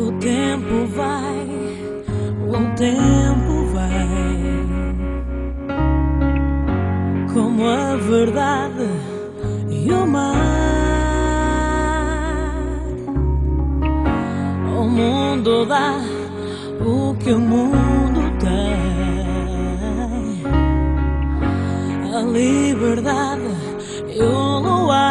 O tempo vai, o tempo vai. Como a verdade e o mar. O mundo dá o que o mundo tem. A liberdade e o luar.